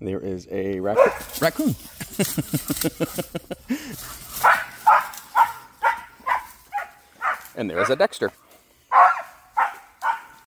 There is a rac- raccoon. and there's a Dexter.